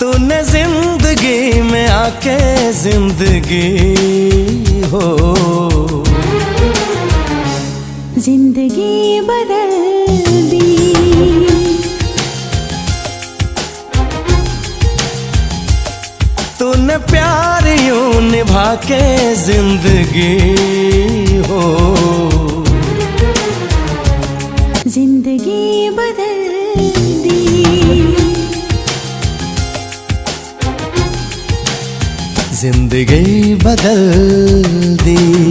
तूने ज़िंदगी में आके ज़िंदगी हो। ज़िंदगी बदल दी। तूने प्यार यूँ निभा के ज़िंदगी हो। ज़िंदगी बदल दी। ज़िंदगी बदल दी।